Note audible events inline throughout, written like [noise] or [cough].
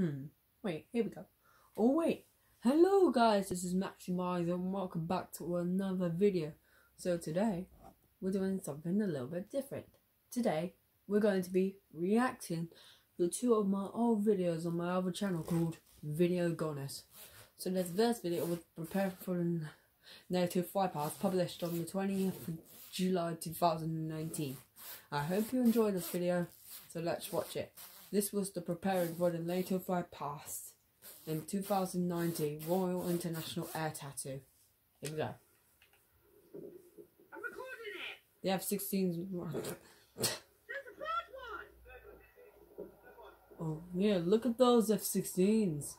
Hmm. Wait, here we go. Oh wait. Hello guys, this is Maximiser and welcome back to another video. So today, we're doing something a little bit different. Today, we're going to be reacting to two of my old videos on my other channel called Video Goddess. So this first video was prepared for the NATO Fly Past published on the 20th of July 2019. I hope you enjoy this video, so let's watch it. This was the preparing for the NATO Fly Past in 2019 Royal International Air Tattoo. Here we go. I'm recording it. The F-16's... [laughs] There's a third one. Oh, yeah, look at those F-16s.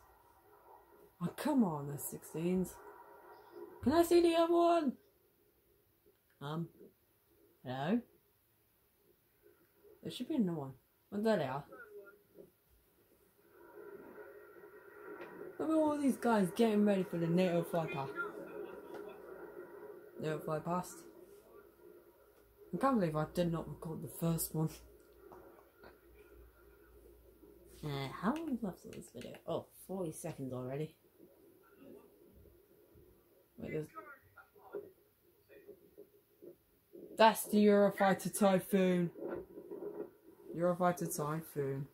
Oh, come on, F-16s. Can I see the other one? Um, hello? There should be another one. Oh, there they are. Look at all these guys getting ready for the NATO fly past. NATO fly past. I can't believe I did not record the first one. Uh, how long left of this video? Oh, 40 seconds already. Wait. That's the Eurofighter Typhoon. Eurofighter Typhoon.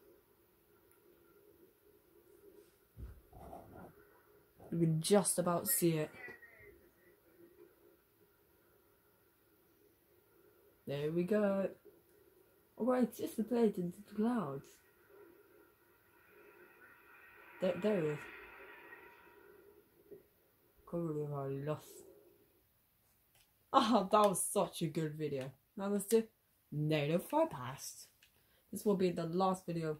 You can just about see it. There we go. Oh, Alright, it's just the blade into the clouds. There, there it is. Probably I lost. Oh, that was such a good video. Now let's do NATO Fly Past. This will be the last video.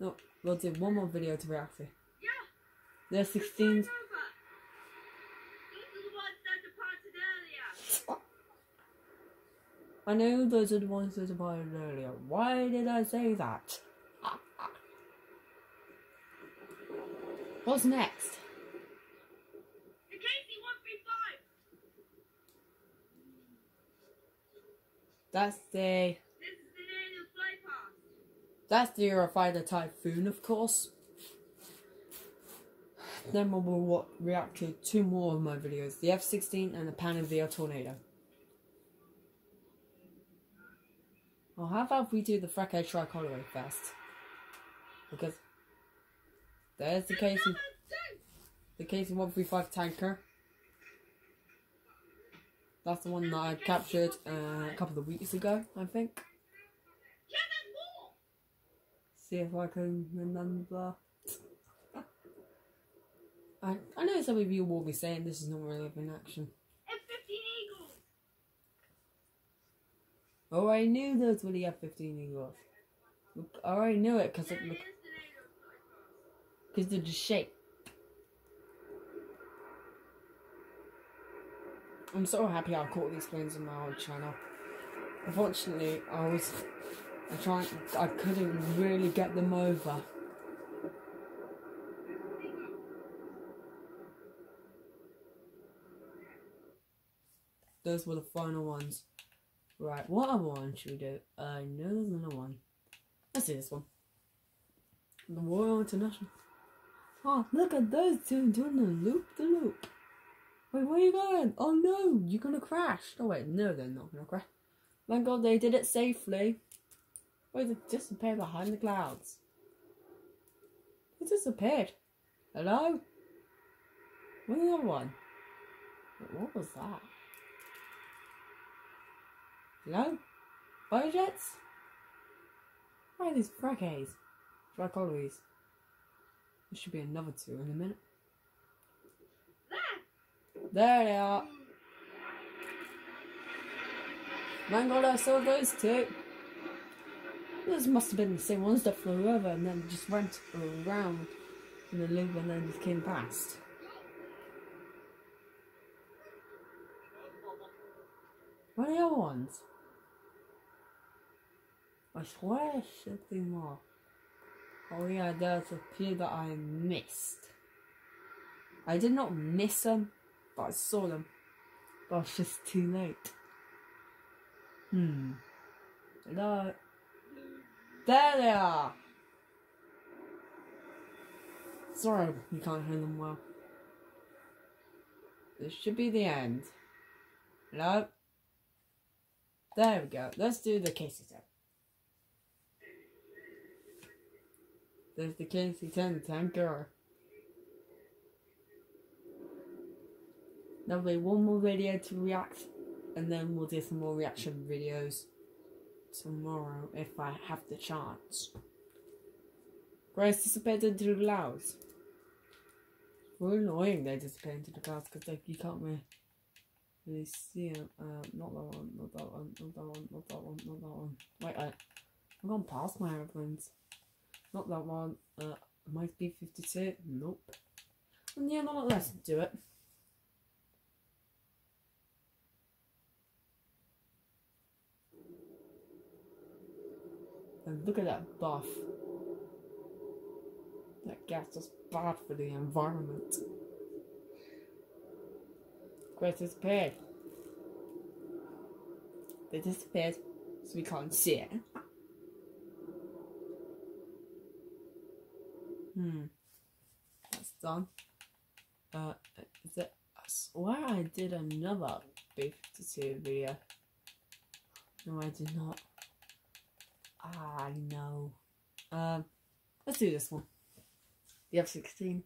No, we'll do one more video to react to. Yeah. There's 16s. Those are the ones that departed earlier. I know those are the ones that departed earlier. Why did I say that? What's next? The KC-135. That's the This is the NATO fly past. that's the Eurofighter Typhoon, of course. Then we will react to two more of my videos: the F-16 and the Panavia Tornado. Well, how about we do the Frecce Tricolore first? Because there's the There's KC, another two. the KC-135 tanker. That's the one that I captured uh, a couple of weeks ago, I think. See if I can remember. I, I know some of you will be saying this is not really in action. F-15 Eagles. Oh, I knew those were the F-15 Eagles. Look, oh, I already knew it because it, is the NATO fly past. because of the shape. I'm so happy I caught these planes on my old channel. Unfortunately, I was I tried I couldn't really get them over. Those were the final ones. Right, what other one should we do? Uh, I know there's another one. Let's do this one. The Royal International. Oh, look at those two doing the loop the loop. Wait, where are you going? Oh no, you're gonna crash. Oh wait, no, they're not gonna crash. Thank God they did it safely. Wait, they disappeared behind the clouds. They disappeared. Hello? Where's the other one? What was that? Hello? Biojets? Where are these Frecce? Tricolores. There should be another two in a minute. There. They are. Thank I saw those two. Those must have been the same ones that flew over and then just went around in the loop and then just came past. Where are the other ones? I swear there should be more. Oh yeah, there's a few that I missed. I did not miss them, but I saw them. But it's just too late. Hmm. Hello? There they are! Sorry, you can't hear them well. This should be the end. No. There we go. Let's do the KC-10. There's the KC-10 tanker. There'll be one more video to react, and then we'll do some more reaction videos tomorrow if I have the chance. Grace disappeared into the clouds. Really annoying they disappear into the clouds because like, you can't really, see them. Uh, not that one, not that one, not that one, not that one, not that one. Wait, I, I've gone past my airplanes. Not that one. Uh, might be 52. Nope. And yeah, not let's do it. And look at that buff. That gas is bad for the environment. Great disappeared. They disappeared, so we can't see it. Hmm. That's done. Uh, it? I swear I did another B52 video. No, I did not. I know. Um, let's do this one. The F-16.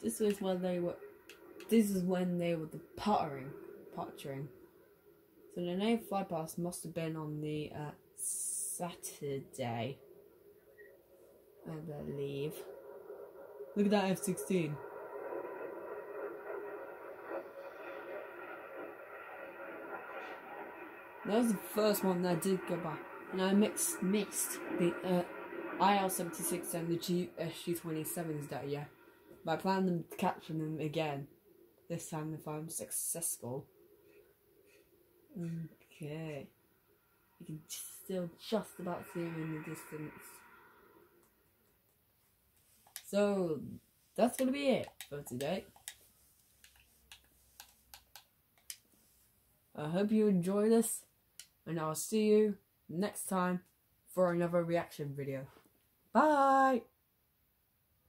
This is when they were. This is when they were the puttering, puttering. So the NATO fly past must have been on the uh, Saturday, I believe. Look at that F-16. That was the first one that I did go by and I mixed mixed the uh, IL-76 and the G SG-27s that year. But I plan to capture them again this time if I'm successful. Okay. You can still just about see them in the distance. So, that's to be it for today. I hope you enjoy this, and I'll see you next time for another reaction video. Bye!